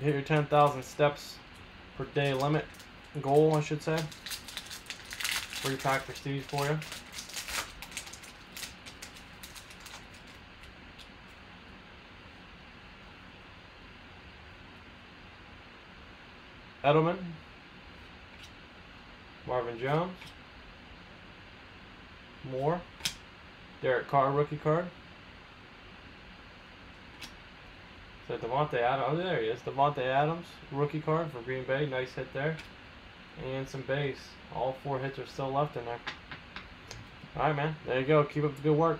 Hit your 10,000 steps per day limit goal, I should say. Free pack prestige for you. Edelman, Marvin Jones, Moore, Derek Carr rookie card. So Davante Adams, oh there he is, Davante Adams rookie card for Green Bay, nice hit there, and some base. All four hits are still left in there. All right, man, there you go. Keep up the good work.